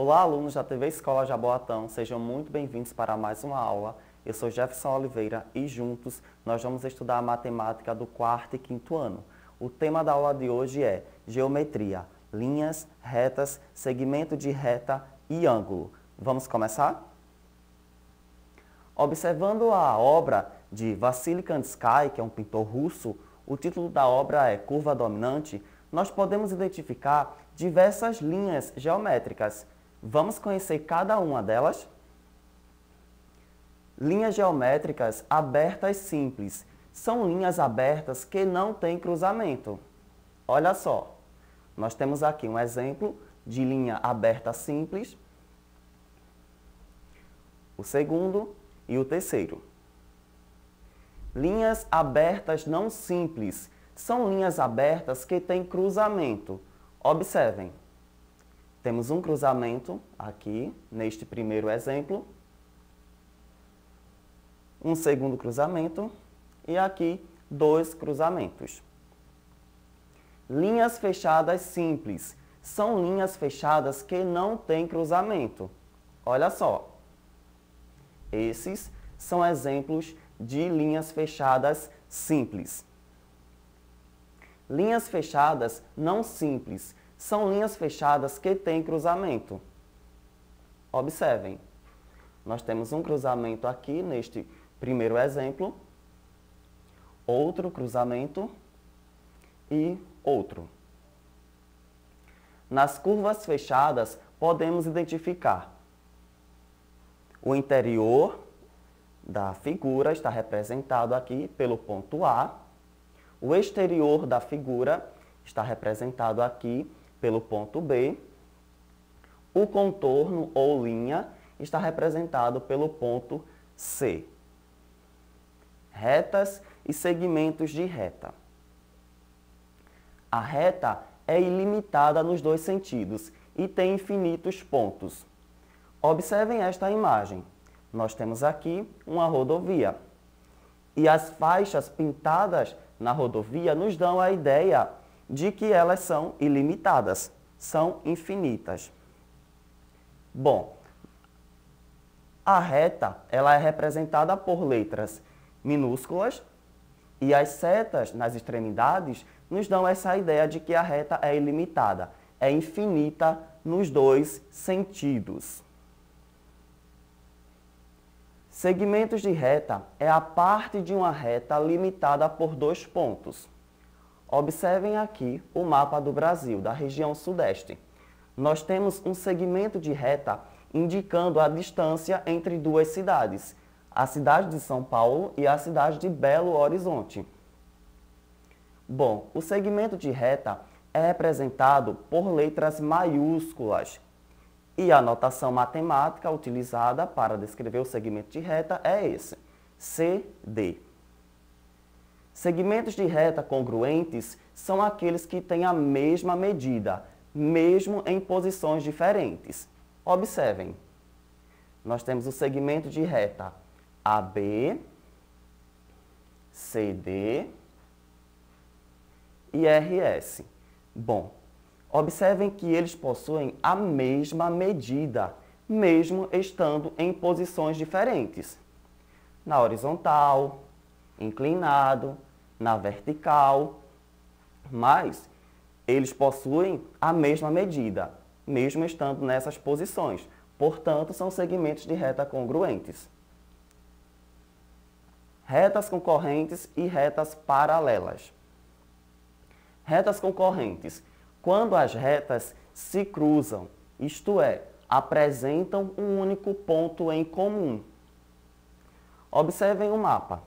Olá, alunos da TV Escola Jaboatão, sejam muito bem-vindos para mais uma aula. Eu sou Jefferson Oliveira e juntos nós vamos estudar a matemática do quarto e quinto ano. O tema da aula de hoje é Geometria, linhas, retas, segmento de reta e ângulo. Vamos começar? Observando a obra de Vassily Kandinsky, que é um pintor russo, o título da obra é Curva Dominante, nós podemos identificar diversas linhas geométricas. Vamos conhecer cada uma delas? Linhas geométricas abertas simples. São linhas abertas que não têm cruzamento. Olha só, nós temos aqui um exemplo de linha aberta simples, o segundo e o terceiro. Linhas abertas não simples são linhas abertas que têm cruzamento. Observem, temos um cruzamento aqui, neste primeiro exemplo, um segundo cruzamento e aqui dois cruzamentos. Linhas fechadas simples são linhas fechadas que não têm cruzamento. Olha só, esses são exemplos de linhas fechadas simples. Linhas fechadas não simples são linhas fechadas que têm cruzamento. Observem, nós temos um cruzamento aqui neste primeiro exemplo, outro cruzamento e outro. Nas curvas fechadas, podemos identificar o interior da figura está representado aqui pelo ponto A. O exterior da figura está representado aqui pelo ponto B. O contorno ou linha está representado pelo ponto C. Retas e segmentos de reta. A reta é ilimitada nos dois sentidos e tem infinitos pontos. Observem esta imagem. Nós temos aqui uma rodovia. E as faixas pintadas na rodovia nos dão a ideia de que elas são ilimitadas, são infinitas. Bom, a reta ela é representada por letras minúsculas e as setas nas extremidades nos dão essa ideia de que a reta é ilimitada, é infinita nos dois sentidos. Segmentos de reta é a parte de uma reta limitada por dois pontos. Observem aqui o mapa do Brasil, da região sudeste. Nós temos um segmento de reta indicando a distância entre duas cidades, a cidade de São Paulo e a cidade de Belo Horizonte. Bom, o segmento de reta é representado por letras maiúsculas, e a notação matemática utilizada para descrever o segmento de reta é esse, CD. Segmentos de reta congruentes são aqueles que têm a mesma medida, mesmo em posições diferentes. Observem, nós temos o segmento de reta AB, CD e RS. Bom, Observem que eles possuem a mesma medida, mesmo estando em posições diferentes. Na horizontal, inclinado, na vertical, mas eles possuem a mesma medida, mesmo estando nessas posições. Portanto, são segmentos de reta congruentes. Retas concorrentes e retas paralelas. Retas concorrentes quando as retas se cruzam, isto é, apresentam um único ponto em comum. Observem o mapa.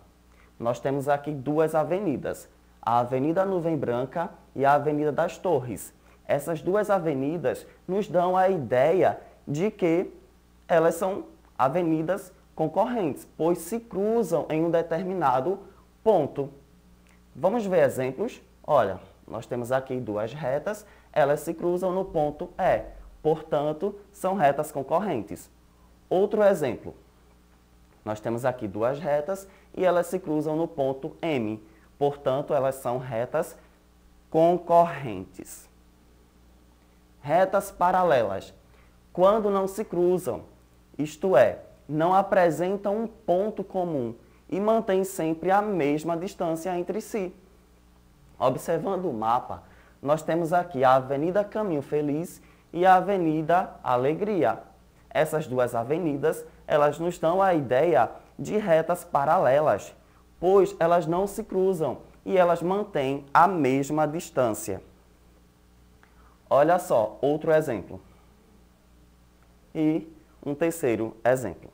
Nós temos aqui duas avenidas, a Avenida Nuvem Branca e a Avenida das Torres. Essas duas avenidas nos dão a ideia de que elas são avenidas concorrentes, pois se cruzam em um determinado ponto. Vamos ver exemplos? Olha, nós temos aqui duas retas, elas se cruzam no ponto E, portanto, são retas concorrentes. Outro exemplo, nós temos aqui duas retas e elas se cruzam no ponto M, portanto, elas são retas concorrentes. Retas paralelas. quando não se cruzam, isto é, não apresentam um ponto comum e mantêm sempre a mesma distância entre si. Observando o mapa, nós temos aqui a Avenida Caminho Feliz e a Avenida Alegria. Essas duas avenidas, elas nos dão a ideia de retas paralelas, pois elas não se cruzam e elas mantêm a mesma distância. Olha só, outro exemplo. E um terceiro exemplo.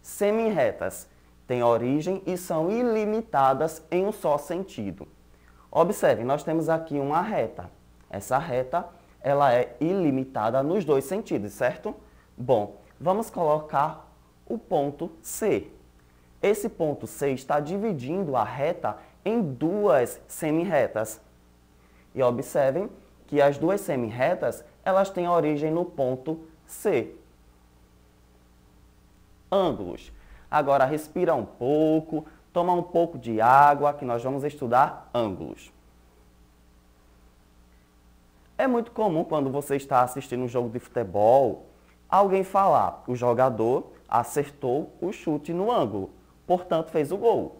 Semirretas têm origem e são ilimitadas em um só sentido. Observe, nós temos aqui uma reta. Essa reta, ela é ilimitada nos dois sentidos, certo? Bom, vamos colocar o ponto C. Esse ponto C está dividindo a reta em duas semirretas. E observem que as duas semirretas, elas têm origem no ponto C. Ângulos. Agora respira um pouco, toma um pouco de água, que nós vamos estudar ângulos. É muito comum quando você está assistindo um jogo de futebol, alguém falar, o jogador acertou o chute no ângulo, portanto fez o gol.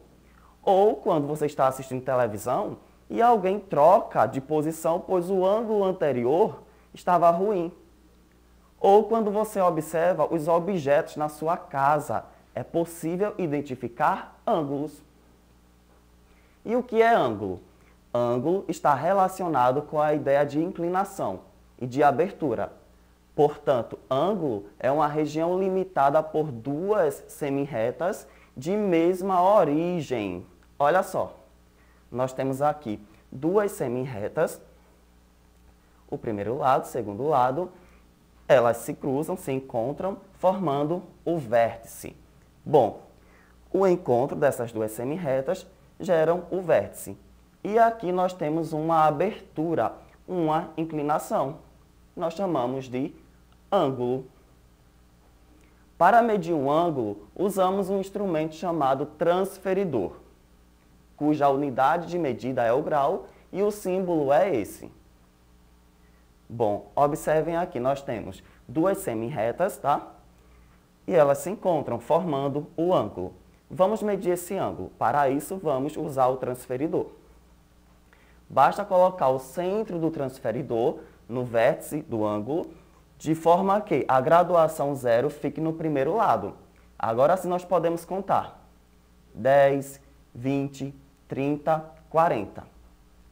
Ou quando você está assistindo televisão e alguém troca de posição, pois o ângulo anterior estava ruim. Ou quando você observa os objetos na sua casa, é possível identificar ângulos. E o que é ângulo? Ângulo está relacionado com a ideia de inclinação e de abertura. Portanto, ângulo é uma região limitada por duas semirretas de mesma origem. Olha só, nós temos aqui duas semirretas, o primeiro lado, o segundo lado, elas se cruzam, se encontram, formando o vértice. Bom, o encontro dessas duas semirretas geram o vértice. E aqui nós temos uma abertura, uma inclinação. Nós chamamos de ângulo. Para medir um ângulo, usamos um instrumento chamado transferidor, cuja unidade de medida é o grau e o símbolo é esse. Bom, observem aqui, nós temos duas semirretas, tá? E elas se encontram formando o ângulo. Vamos medir esse ângulo. Para isso, vamos usar o transferidor. Basta colocar o centro do transferidor no vértice do ângulo de forma que a graduação zero fique no primeiro lado. Agora sim nós podemos contar. 10, 20, 30, 40.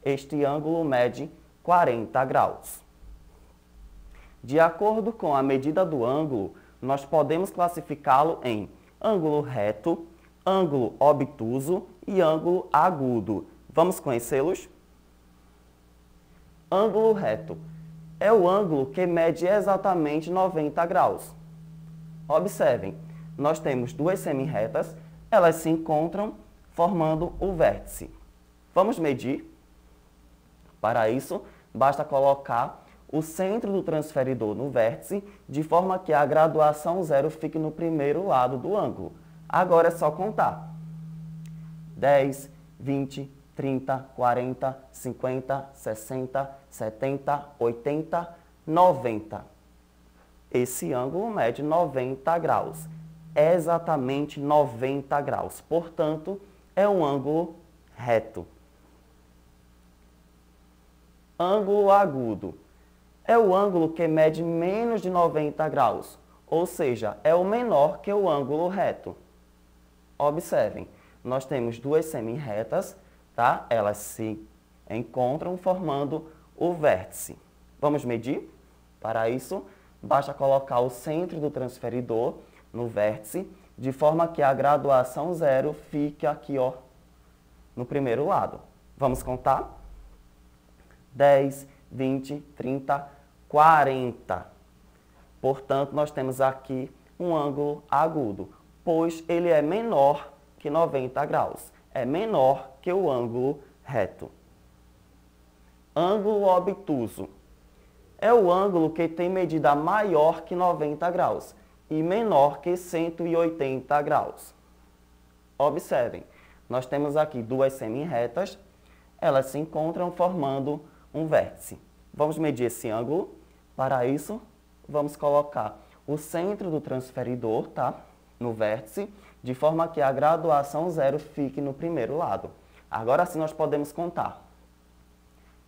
Este ângulo mede 40 graus. De acordo com a medida do ângulo, nós podemos classificá-lo em ângulo reto, ângulo obtuso e ângulo agudo. Vamos conhecê-los? Ângulo reto é o ângulo que mede exatamente 90 graus. Observem, nós temos duas semirretas, elas se encontram formando o vértice. Vamos medir? Para isso, basta colocar o centro do transferidor no vértice, de forma que a graduação zero fique no primeiro lado do ângulo. Agora é só contar. 10, 20, 30, 40, 50, 60, 70, 80, 90. Esse ângulo mede 90 graus. Exatamente 90 graus. Portanto, é um ângulo reto. Ângulo agudo. É o ângulo que mede menos de 90 graus, ou seja, é o menor que o ângulo reto. Observem, nós temos duas semirretas tá? Elas se encontram formando o vértice. Vamos medir? Para isso, basta colocar o centro do transferidor no vértice, de forma que a graduação zero fique aqui, ó, no primeiro lado. Vamos contar? 10, 20, 30, 40. Portanto, nós temos aqui um ângulo agudo, pois ele é menor que 90 graus é menor que o ângulo reto. Ângulo obtuso é o ângulo que tem medida maior que 90 graus e menor que 180 graus. Observem, nós temos aqui duas semirretas, elas se encontram formando um vértice. Vamos medir esse ângulo. Para isso, vamos colocar o centro do transferidor, tá? No vértice, de forma que a graduação zero fique no primeiro lado. Agora sim nós podemos contar.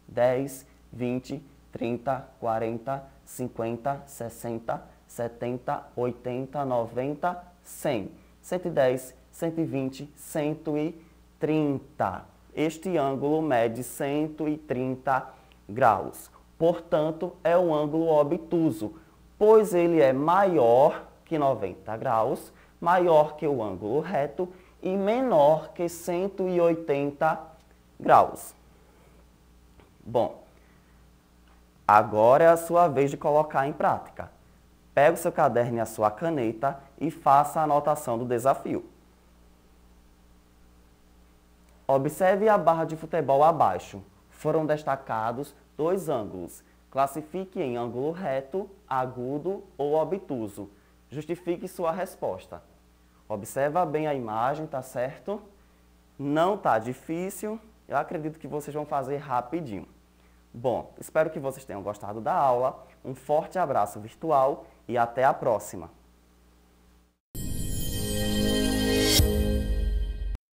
10, 20, 30, 40, 50, 60, 70, 80, 90, 100. 110, 120, 130. Este ângulo mede 130 graus. Portanto, é um ângulo obtuso, pois ele é maior que 90 graus, maior que o ângulo reto e menor que 180 graus. Bom, agora é a sua vez de colocar em prática. Pega o seu caderno e a sua caneta e faça a anotação do desafio. Observe a barra de futebol abaixo. Foram destacados dois ângulos. Classifique em ângulo reto, agudo ou obtuso. Justifique sua resposta. Observa bem a imagem, tá certo? Não tá difícil. Eu acredito que vocês vão fazer rapidinho. Bom, espero que vocês tenham gostado da aula. Um forte abraço virtual e até a próxima!